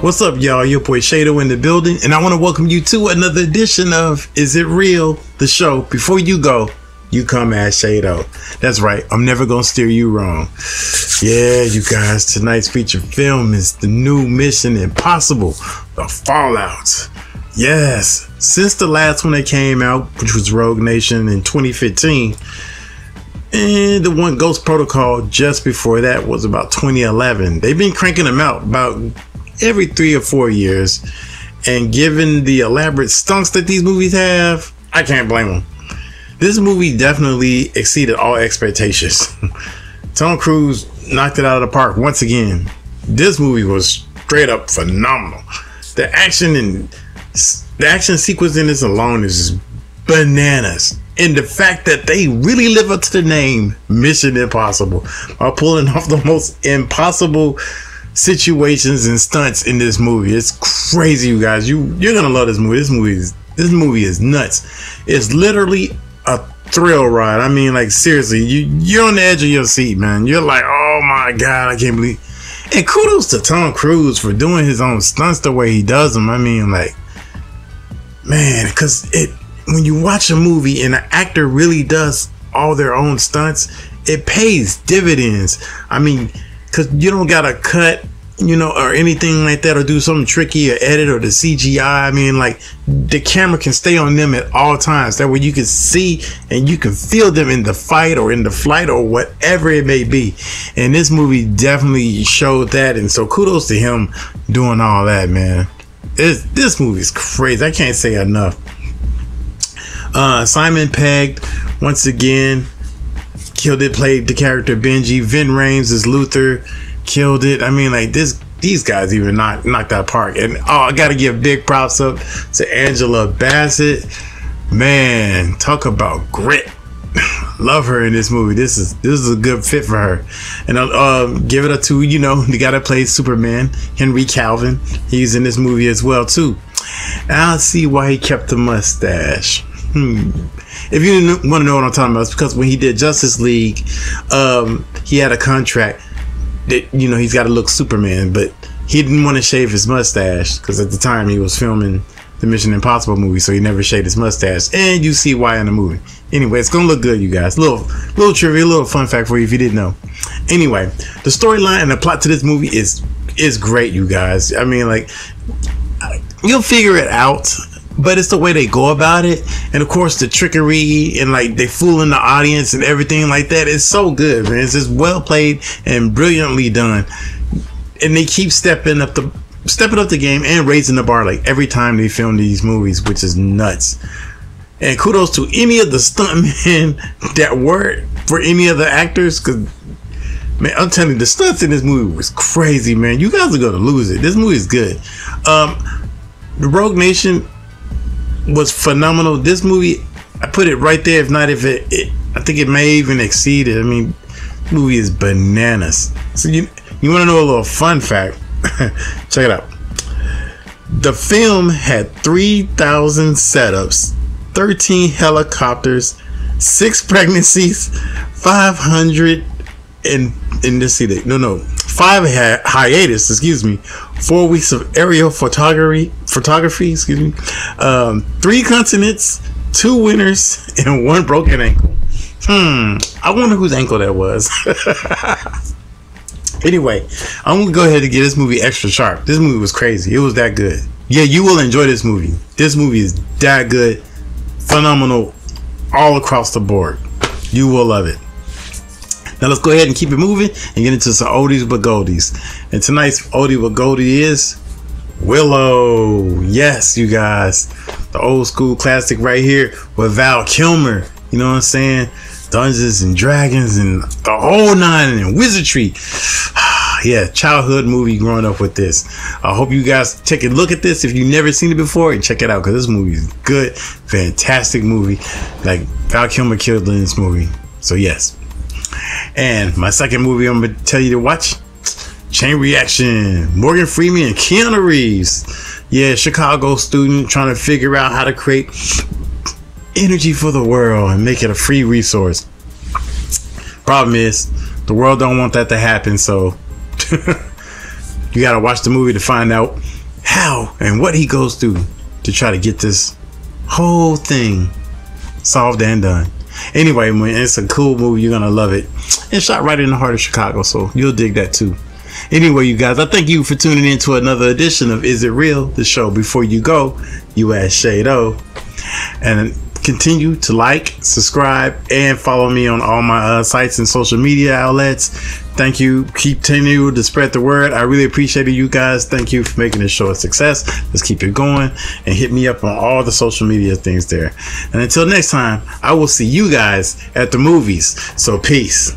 What's up, y'all? Your boy Shaydo in the building, and I want to welcome you to another edition of Is It Reel? The show. Before you go, you come as Shaydo. That's right, I'm never gonna steer you wrong. Yeah, you guys, tonight's feature film is the new Mission Impossible, The Fallout. Yes, since the last one that came out, which was Rogue Nation in 2015, and the one Ghost Protocol just before that was about 2011. They've been cranking them out about every three or four years. And given the elaborate stunts that these movies have, I can't blame them. This movie definitely exceeded all expectations. Tom Cruise knocked it out of the park once again. This movie was straight up phenomenal. The action and the action sequence in this alone is bananas. And the fact that they really live up to the name Mission Impossible by pulling off the most impossible situations and stunts in this movie. It's crazy, you guys. You you're gonna love this movie. This movie is this movie is nuts. It's literally a thrill ride. I mean, like seriously, you you're on the edge of your seat, man. You're like, oh my god, I can't believe. And kudos to Tom Cruise for doing his own stunts the way he does them. I mean, like, man, because it when you watch a movie and an actor really does all their own stunts, it pays dividends. I mean, because you don't gotta cut you know, or anything like that, or do something tricky or edit or the CGI. I mean, like the camera can stay on them at all times. That way you can see and you can feel them in the fight or in the flight or whatever it may be. And this movie definitely showed that. And so kudos to him doing all that, man. It's, this movie is crazy. I can't say enough. Uh, Simon Pegg, once again, killed it, played the character Benji. Ving Rhames is Luther killed it. I mean, like this, these guys even knocked knocked that park. And oh, I gotta give big props up to Angela Bassett. Man, talk about grit. Love her in this movie. This is this is a good fit for her, and I'll uh, give it a two. You know, the guy that plays Superman, Henry Cavill. He's in this movie as well too. And I'll see why he kept the mustache. Hmm. If you didn't want to know what I'm talking about, it's because when he did Justice League, um, he had a contract that you know he's got to look Superman, but he didn't want to shave his mustache because at the time he was filming the Mission Impossible movie, so he never shaved his mustache. And you see why in the movie. Anyway, it's gonna look good, you guys. Little little trivia, little fun fact for you if you didn't know. Anyway, the storyline and the plot to this movie is is great, you guys. I mean, like you'll figure it out but it's the way they go about it and of course the trickery and like they fooling the audience and everything like that is so good man it's just well played and brilliantly done and they keep stepping up the stepping up the game and raising the bar like every time they film these movies which is nuts and kudos to any of the stuntmen that work for any of the actors because Man, I'm telling you, the stunts in this movie was crazy, man. You guys are gonna lose it. This movie is good. Um, the Rogue Nation was phenomenal. This movie, I put it right there. If not, if it, it I think it may even exceed it. I mean, movie is bananas. So you you want to know a little fun fact? Check it out. The film had 3,000 setups, 13 helicopters, six pregnancies, 500 and and let's see that no no five hi- hiatus excuse me four weeks of aerial photography photography excuse me um, three continents two winners and one broken ankle. Hmm i wonder whose ankle that was. Anyway i'm gonna go ahead and get this movie extra sharp. This movie was crazy. It was that good. Yeah you will enjoy this movie. This movie is that good. Phenomenal all across the board. You will love it now let's go ahead and keep it moving and get into some oldies but goldies. And tonight's oldie but goldie is Willow. Yes, you guys. The old school classic right here with Val Kilmer. You know what I'm saying? Dungeons and Dragons and the whole nine and wizardry. yeah, childhood movie growing up with this. I hope you guys take a look at this if you've never seen it before and check it out because this movie is good, fantastic movie. Like Val Kilmer killed in this movie. So yes, and my second movie I'm gonna tell you to watch Chain Reaction. Morgan Freeman and Keanu Reeves. Yeah, Chicago student trying to figure out how to create energy for the world and make it a free resource. Problem is, the world don't want that to happen, so you gotta watch the movie to find out how and what he goes through to try to get this whole thing solved and done. Anyway, man, it's a cool movie. You're gonna love it. It's shot right in the heart of Chicago, so you'll dig that too. Anyway, you guys, I thank you for tuning in to another edition of Is It Reel? The show. Before you go, you ask Shaydo. And continue to like, subscribe, and follow me on all my uh, sites and social media outlets. Thank you. Keep continue to spread the word. I really appreciate it, you guys. Thank you for making this show a success. Let's keep it going and hit me up on all the social media things there. And until next time, I will see you guys at the movies. So peace.